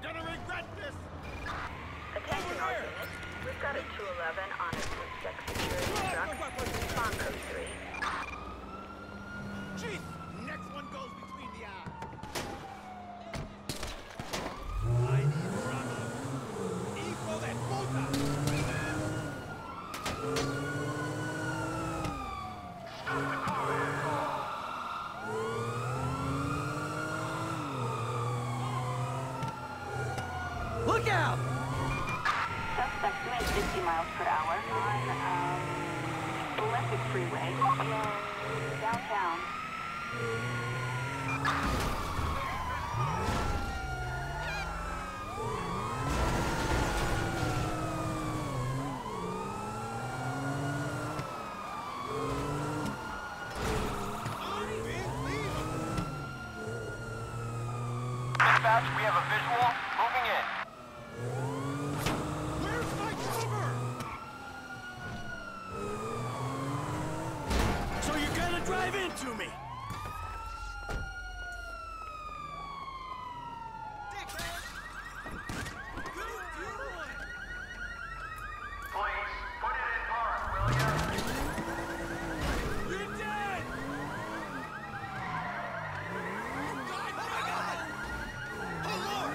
You're gonna regret this! Attention. We've got a 211 on a six security truck. Spawn code 3. Jeez! Next one goes between the eyes. I need Bravo. Hijo de puta! Look Suspect doing 50 miles per hour. On um, Olympic Freeway. In downtown. Dispatch, we have a visual. Moving in. Where's my cover? So you're gonna drive into me? Please, put it in park, will ya? You're dead! God, oh my God! Oh Lord!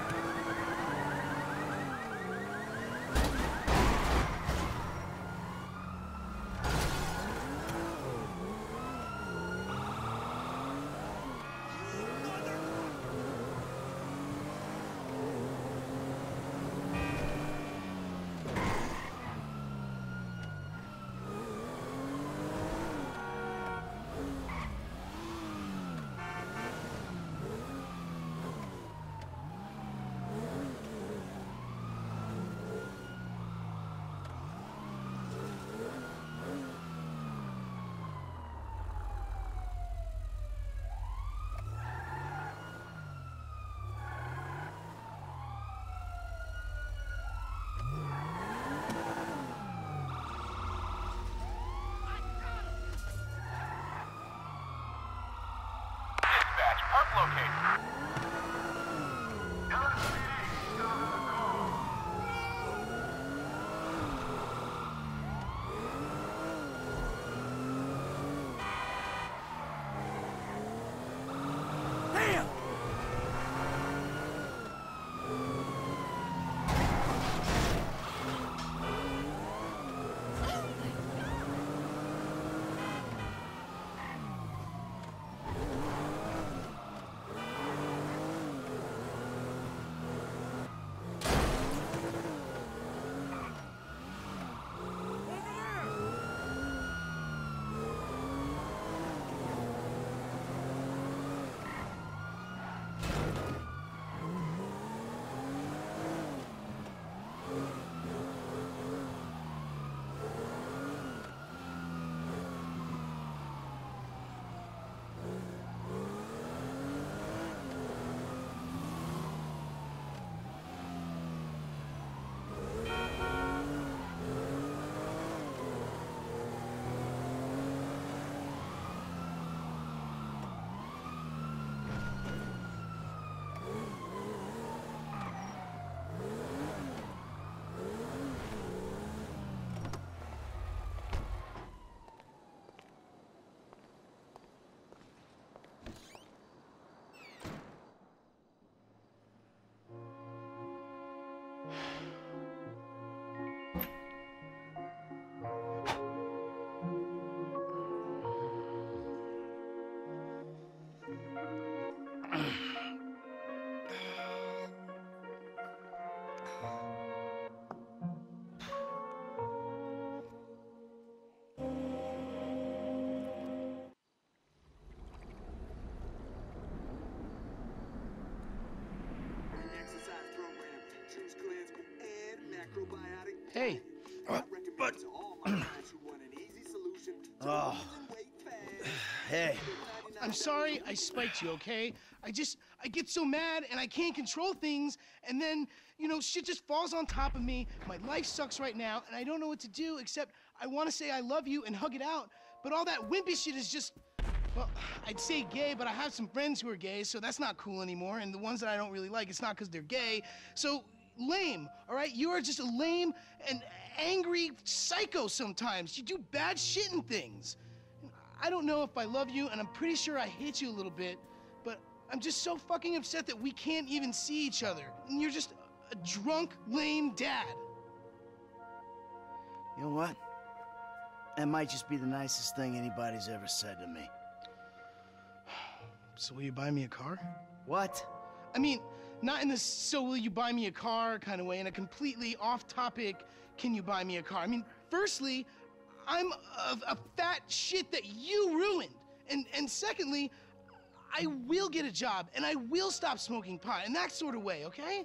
Dispatch, park located. Solution uh, to Oh. losing weight fast. hey. I'm sorry I spiked you, okay? I just, I get so mad and I can't control things, and then, you know, shit just falls on top of me. My life sucks right now, and I don't know what to do except I want to say I love you and hug it out, but all that wimpy shit is just. Well, I'd say gay, but I have some friends who are gay, so that's not cool anymore. And the ones that I don't really like, it's not because they're gay. So lame, all right? You are just a lame and angry psycho sometimes. You do bad shit and things. I don't know if I love you, and I'm pretty sure I hate you a little bit, but I'm just so fucking upset that we can't even see each other. And you're just a drunk, lame dad. You know what? That might just be the nicest thing anybody's ever said to me. So will you buy me a car? What? I mean, not in the so will you buy me a car kind of way, in a completely off topic, can you buy me a car? I mean, firstly, I'm a, a fat shit that you ruined. And, and secondly, I will get a job and I will stop smoking pot in that sort of way, okay?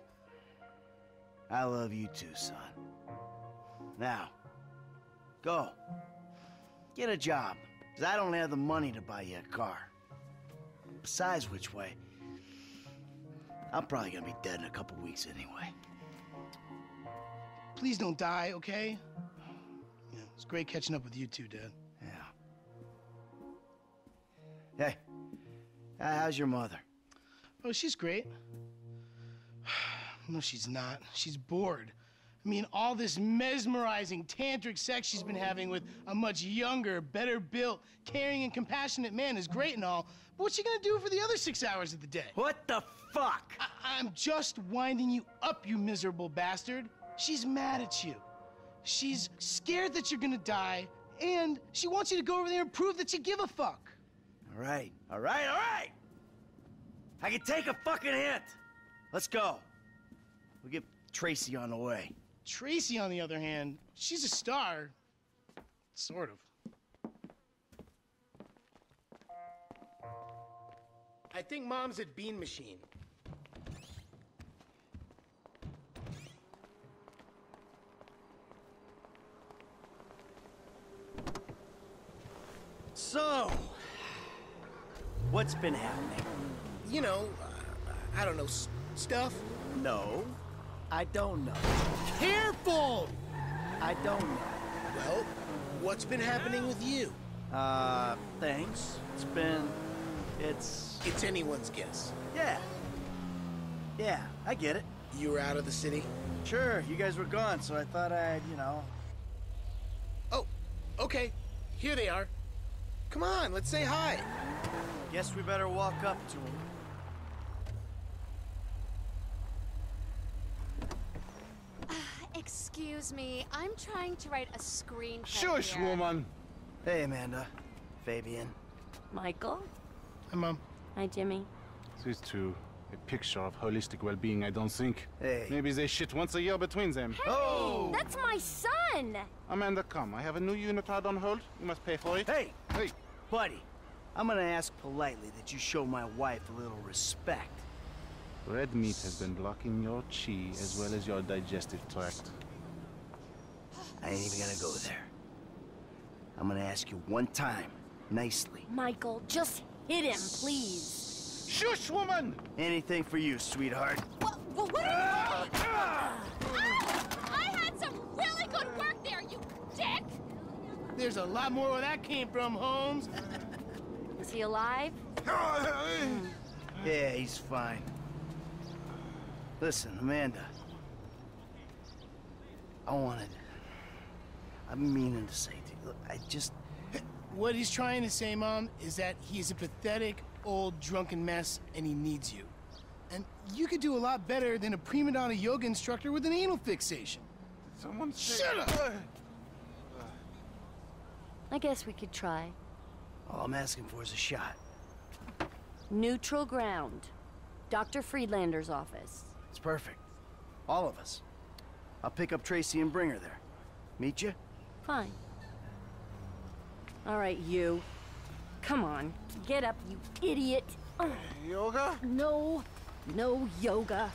I love you too, son. Now, go. Get a job, because I don't have the money to buy you a car. Besides which way, I'm probably gonna be dead in a couple weeks anyway. Please don't die, okay? Yeah, it's great catching up with you too, Dad. Yeah. Hey, how's your mother? Oh, she's great. No, she's not. She's bored. I mean, all this mesmerizing tantric sex she's been having with a much younger, better built, caring, and compassionate man is great and all, but what's she gonna do for the other six hours of the day? What the fuck? I- I'm just winding you up, you miserable bastard. She's mad at you. She's scared that you're gonna die, and she wants you to go over there and prove that you give a fuck. All right, all right, all right! I can take a fucking hint! Let's go. We'll get Tracy on the way. Tracy, on the other hand, she's a star. Sort of. I think mom's at Bean Machine. So, what's been happening? You know, uh, I don't know, s- stuff. No, I don't know. Careful! I don't know. Well, what's been happening with you? Uh, thanks. It's been. It's. It's anyone's guess. Yeah. Yeah, I get it. You were out of the city? Sure, you guys were gone, so I thought I'd, you know. Oh, okay. Here they are. Come on, let's say hi. Guess we better walk up to him. Excuse me, I'm trying to write a screenplay. Shush, here. woman. Hey, Amanda. Fabian. Michael? Hi, Mom. Hi, Jimmy. This is too a picture of holistic well-being, I don't think. Hey. Maybe they shit once a year between them. Oh! That's my son! Amanda, come. I have a new unitard on hold. You must pay for it. Hey, Hey, buddy. I'm gonna ask politely that you show my wife a little respect. red meat has been blocking your chi as well as your digestive tract. I ain't even gonna go there. I'm gonna ask you one time, nicely. Michael, just hit him, please. Shush, woman! Anything for you, sweetheart. What, what, what are you doing? I had some really good work there, you dick! There's a lot more where that came from, Holmes. Is he alive? Yeah, he's fine. Listen, Amanda. I wanted. I've been meaning to say to you. Look, I just. What he's trying to say, Mom, is that he's a pathetic, old, drunken mess and he needs you. And you could do a lot better than a prima donna yoga instructor with an anal fixation. Someone say- Shut up! I guess we could try. All I'm asking for is a shot. Neutral ground. Dr. Friedlander's office. It's perfect. All of us. I'll pick up Tracy and bring her there. Meet you? Fine. All right, you. Come on, get up, you idiot. Ugh, Yoga? no, no yoga.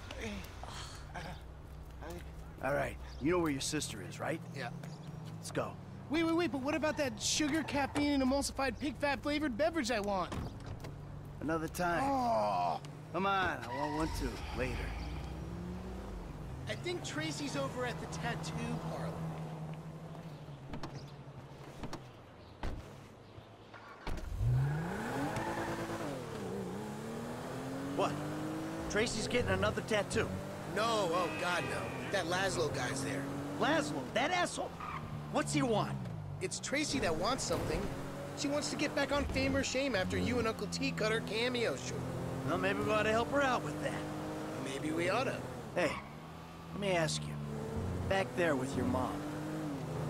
All right. You know where your sister is, right? Yeah. Let's go. Wait, wait, wait, but what about that sugar, caffeine, and emulsified pig fat flavored beverage I want? Another time. Oh. Come on, I want one too. Later. I think Tracy's over at the tattoo parlor. What? Tracy's getting another tattoo? No, oh god no. That Lazlow guy's there. Lazlow? That asshole? What's he want? It's Tracy that wants something. She wants to get back on fame or shame after you and Uncle T cut her cameo short. Well, maybe we ought to help her out with that. Maybe we oughta. Hey, let me ask you. Back there with your mom.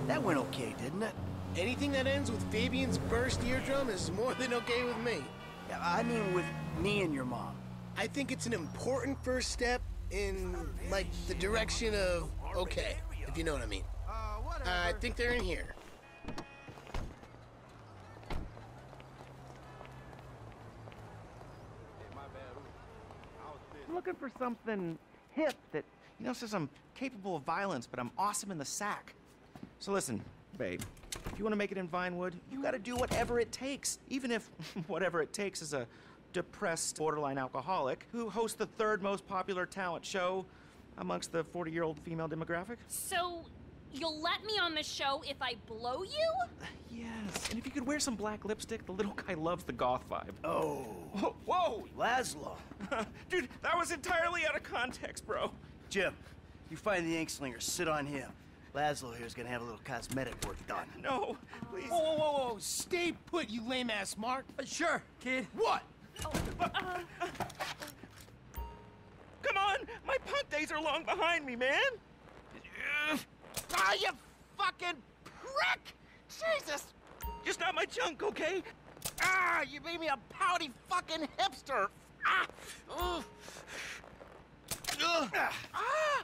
That went okay, didn't it? Anything that ends with Fabian's burst eardrum is more than okay with me. Yeah, I mean with me and your mom. I think it's an important first step in, like, the direction of okay, if you know what I mean. I think they're in here. I'm looking for something hip that, you know, says I'm capable of violence, but I'm awesome in the sack. So listen, babe, if you want to make it in Vinewood, you got to do whatever it takes, even if whatever it takes is a depressed borderline alcoholic who hosts the third most popular talent show amongst the 40-year-old female demographic. So, you'll let me on the show if I blow you? Yes, and if you could wear some black lipstick, the little guy loves the goth vibe. Oh, Whoa, whoa! Lazlow. dude, that was entirely out of context, bro. Jim, you find the ink slinger, sit on him. Lazlow here's gonna have a little cosmetic work done. No, please. Whoa, whoa, whoa, whoa! Stay put, you lame ass Mark. Uh, sure, kid. What? Oh, uh. Come on, my punk days are long behind me, man. Ah, you fucking prick! Jesus! Just not my junk, okay? Ah, you made me a pouty fucking hipster. Ah! Ugh. Ugh. Ah!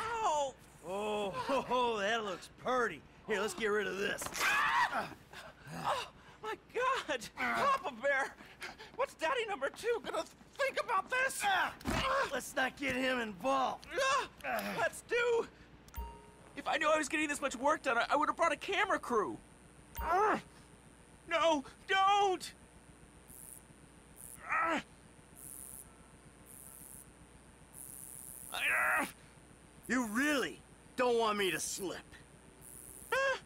Ow! Oh, ho, ho, that looks purty. Here, let's get rid of this. Oh, my God! Papa Bear! What's Daddy number two gonna think about this? Ah, Let's not get him involved. Ah, Let's do! If I knew I was getting this much work done, I, I would have brought a camera crew. Ah. No, don't! Ah. You really don't want me to slip. Ah.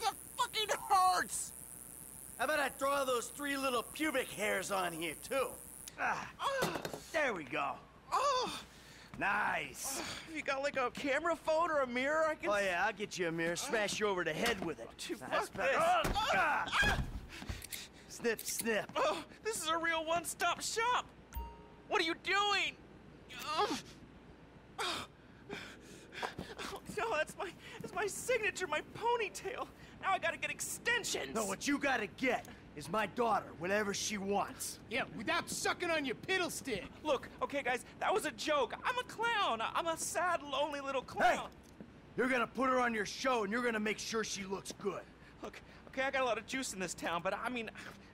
That fucking hurts! How about I draw those three little pubic hairs on here, too? Ah, there we go. Oh, Nice. you got like a camera phone or a mirror I can Oh, yeah, I'll get you a mirror, smash you over the head with it. Dude, That's fuck better. this. Ah. Snip, snip. Oh, this is a real one-stop shop. What are you doing? Oh, Oh, no, that's my that's my signature, my ponytail. Now I gotta get extensions. No, what you gotta get is my daughter, whatever she wants. Yeah, without sucking on your piddle stick. Look, okay, guys, that was a joke. I'm a clown. I'm a sad, lonely little clown. Hey, clown. you're gonna put her on your show and you're gonna make sure she looks good. Look, okay, I got a lot of juice in this town, but I mean,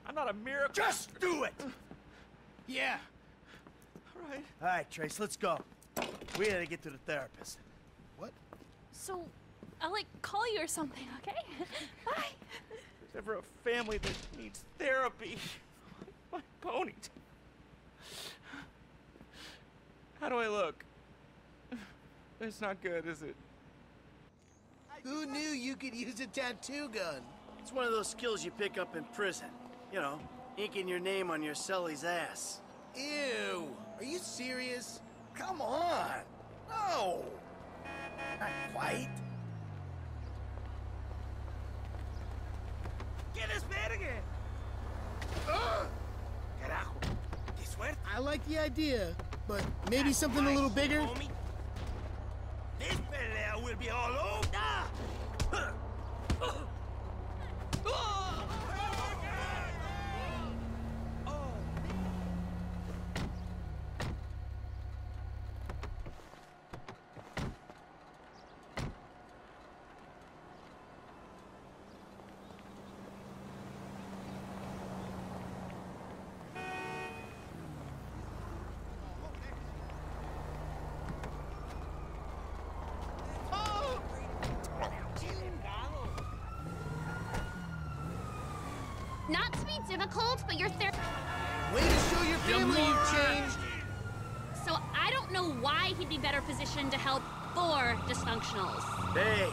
I'm not a miracle. Just do it! Yeah. All right. All right, Trace, let's go. We gotta get to the therapist. What? So, I'll like call you or something, okay? Bye. If there's ever a family that needs therapy, my ponytail. How do I look? It's not good, is it? Who knew you could use a tattoo gun? It's one of those skills you pick up in prison. You know, inking your name on your cellie's ass. Ew. Are you serious? Come on! No! Not quite. Get this man again! Carajo. Qué suerte. I like the idea, but maybe something a little bigger? This will be all over. Not to be difficult, but your ther- Way to show your family you've changed. So I don't know why he'd be better positioned to help four dysfunctionals. Hey,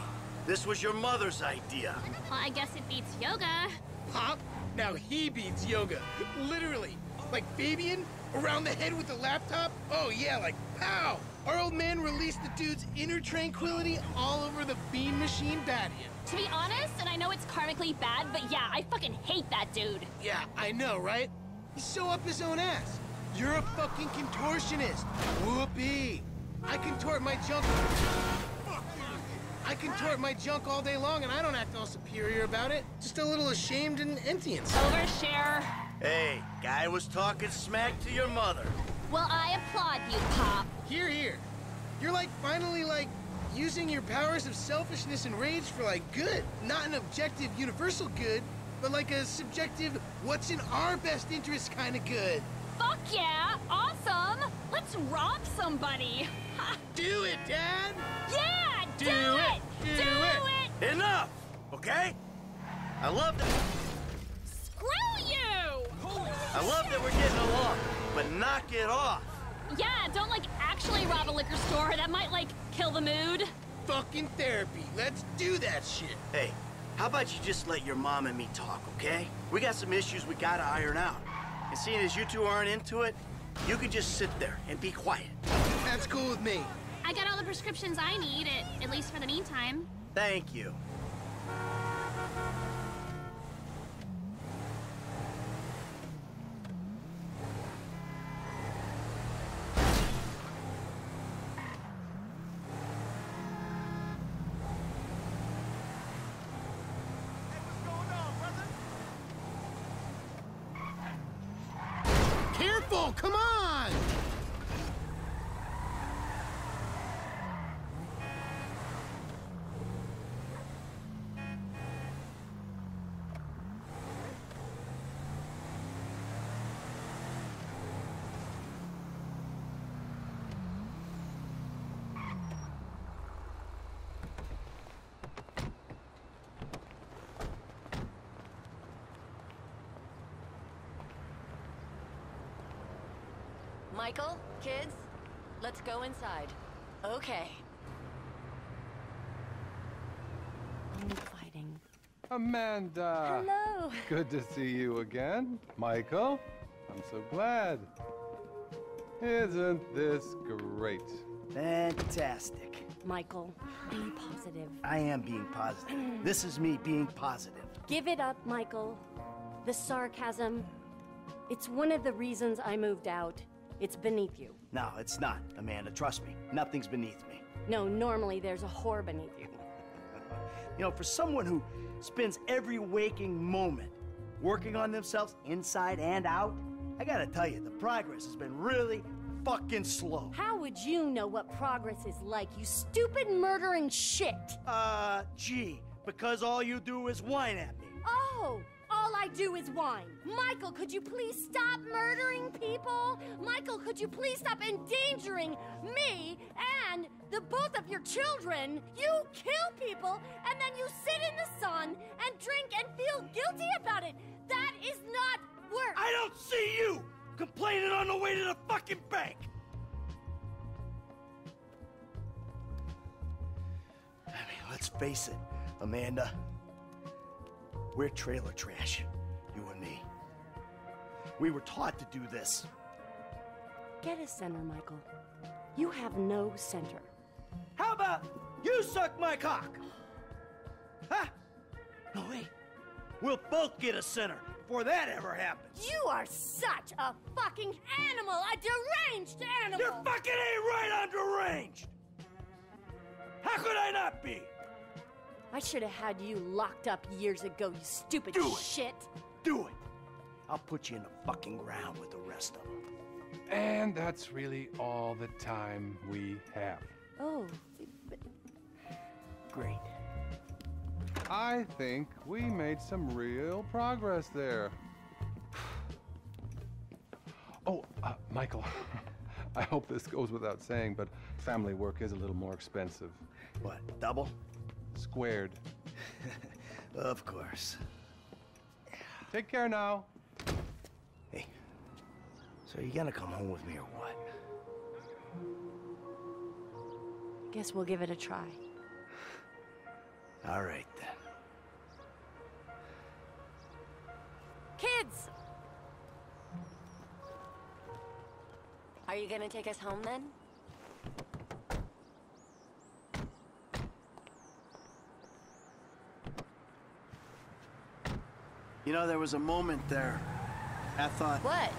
this was your mother's idea. Well, I guess it beats yoga. Pop, Now he beats yoga. Literally. Like Fabian, around the head with a laptop? Oh yeah, like pow! Our old man released the dude's inner tranquility all over the Bean Machine Badian. To be honest, and I know it's karmically bad, but yeah, I fucking hate that dude. Yeah, I know, right? He's so up his own ass. You're a fucking contortionist. Whoopee. I contort my junk. I contort my junk all day long and I don't act all superior about it. Just a little ashamed and empty inside. Overshare. Hey, guy was talking smack to your mother. Well, I applaud you, Pop. Hear, hear. You're like finally like using your powers of selfishness and rage for like good. Not an objective universal good, but like a subjective what's in our best interest kind of good. Fuck yeah! Awesome! Let's rob somebody! Do it, Dad! Yeah! Do, Do it! it! Do it! Enough! Okay? I love that. Screw you! I love that we're getting along, but knock it off. Yeah, don't like actually rob a liquor store. That might like kill the mood. Fucking therapy. Let's do that shit. Hey, how about you just let your mom and me talk, okay? We got some issues we gotta iron out. And seeing as you two aren't into it, you can just sit there and be quiet. That's cool with me. I got all the prescriptions I need, at, at least for the meantime. Thank you. Careful, come on! Michael, kids, let's go inside. Okay. Fighting. Amanda! Hello. Good to see you again. Michael, I'm so glad. Isn't this great? Fantastic. Michael, be positive. I am being positive. This is me being positive. Give it up, Michael. The sarcasm. It's one of the reasons I moved out. It's beneath you. No, it's not, Amanda. Trust me. Nothing's beneath me. No, normally there's a whore beneath you. You know, for someone who spends every waking moment working on themselves inside and out, I gotta tell you, the progress has been really fucking slow. How would you know what progress is like, you stupid murdering shit? Uh, gee, because all you do is whine at me. Oh, all I do is whine. Michael, could you please stop murdering people? Michael, could you please stop endangering me and the both of your children? You kill people and then you sit in the sun and drink and feel guilty about it. That is not work. I don't see you complaining on the way to the fucking bank. I mean, let's face it, Amanda. We're trailer trash, you and me. We were taught to do this. Get a center, Michael. You have no center. How about you suck my cock? Huh? No, way. We'll both get a center before that ever happens. You are such a fucking animal, a deranged animal. You're fucking ain't right on deranged. How could I not be? I should have had you locked up years ago, you stupid Do it. shit. Do it. I'll put you in the fucking ground with the rest of them. And that's really all the time we have. Oh, but... Great. I think we made some real progress there. Oh, uh, Michael, I hope this goes without saying, but family work is a little more expensive. What, double? squared. of course. Take care now. Hey, so you gonna come home with me or what? Guess we'll give it a try. All right, then. Kids! Are you gonna take us home, then? You know, there was a moment there. I thought, What?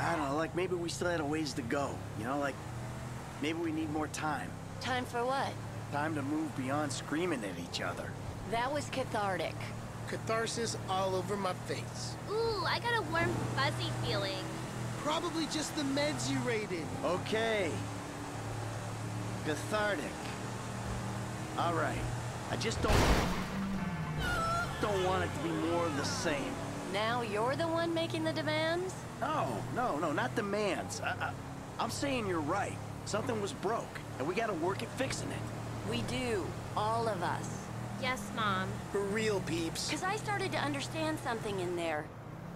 I don't know, like maybe we still had a ways to go. You know, like maybe we need more time. Time for what? Time to move beyond screaming at each other. That was cathartic. Catharsis all over my face. Ooh, I got a warm, fuzzy feeling. Probably just the meds you raided. Okay. Cathartic. All right. I just don't don't want it to be more of the same. Now you're the one making the demands? No, no, no, not demands. I, I, I'm saying you're right. Something was broke, and we got to work at fixing it. We do. All of us. Yes, Mom. For real, peeps. Because I started to understand something in there.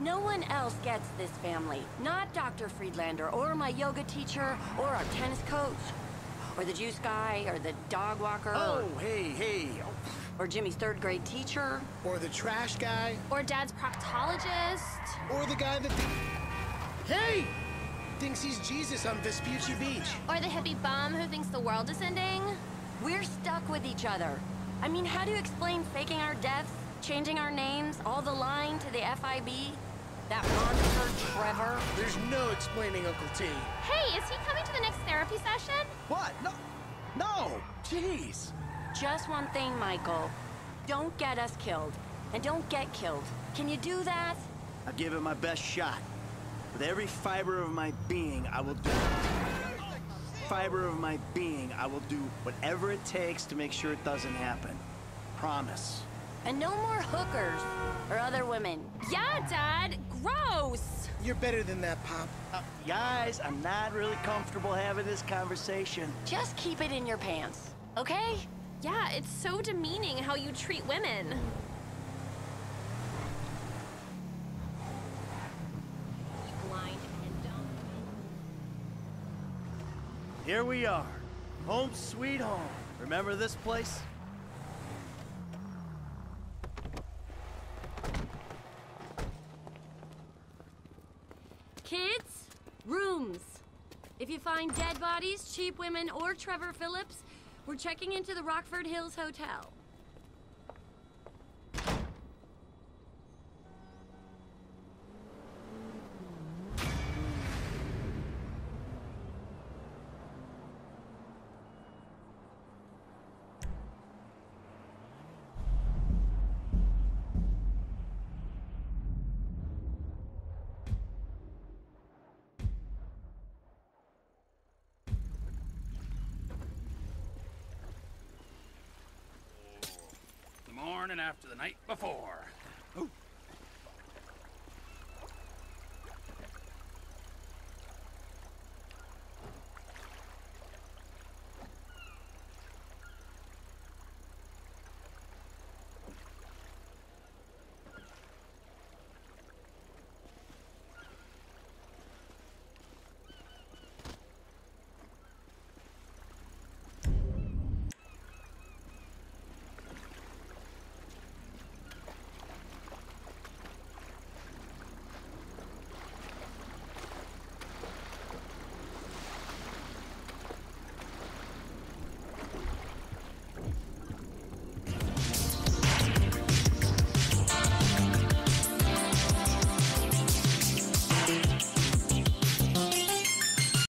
No one else gets this family. Not Dr. Friedlander, or my yoga teacher, or our tennis coach, or the juice guy, or the dog walker, Oh, hey, hey. Oh, or Jimmy's third grade teacher. Or the trash guy. Or Dad's proctologist. Or the guy that. Hey! Thinks he's Jesus on Vespucci Beach. Or the hippie bum who thinks the world is ending. We're stuck with each other. I mean, how do you explain faking our deaths, changing our names, all the lying to the FIB? That monster, Trevor? There's no explaining Uncle T. Hey, is he coming to the next therapy session? What? No. No. Jeez. Just one thing, Michael. Don't get us killed. And don't get killed. Can you do that? I'll give it my best shot. With every fiber of my being, I will do. Fiber of my being, I will do whatever it takes to make sure it doesn't happen. Promise. And no more hookers or other women. Yeah, Dad. Gross. You're better than that, Pop. Uh, guys, I'm not really comfortable having this conversation. Just keep it in your pants, okay? Yeah, it's so demeaning how you treat women. Blind and dumb. Here we are. Home sweet home. Remember this place? Kids, rooms. If you find dead bodies, cheap women, or Trevor Phillips, we're checking into the Rockford Hills Hotel. The morning after the night before.